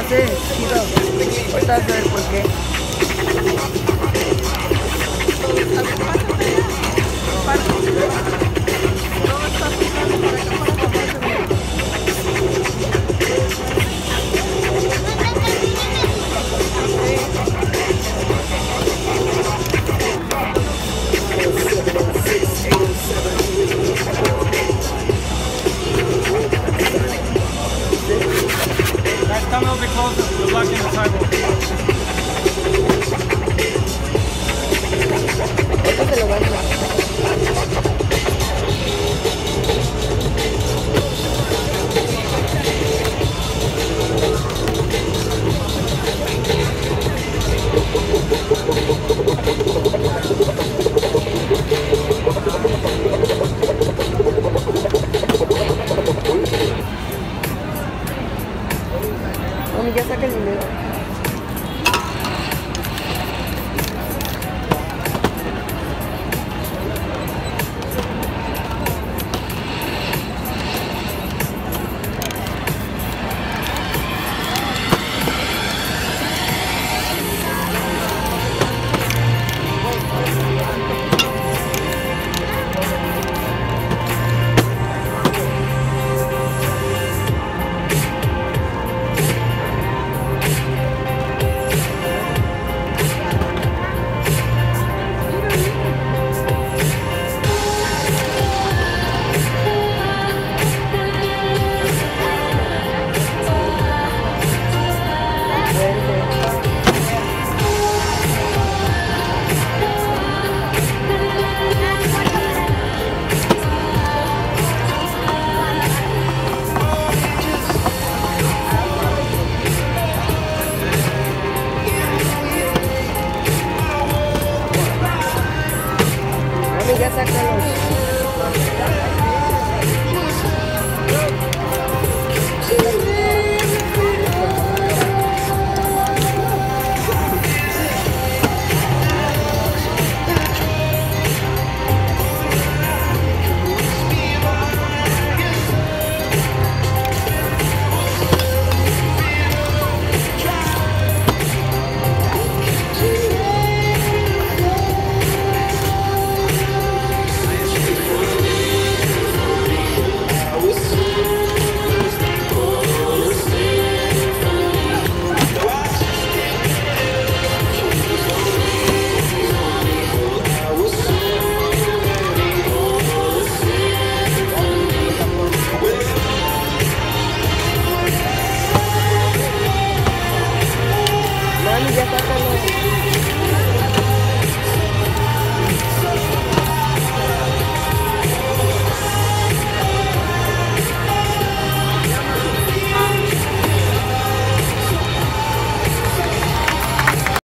hace chido. Está bien, porque 真的。ya los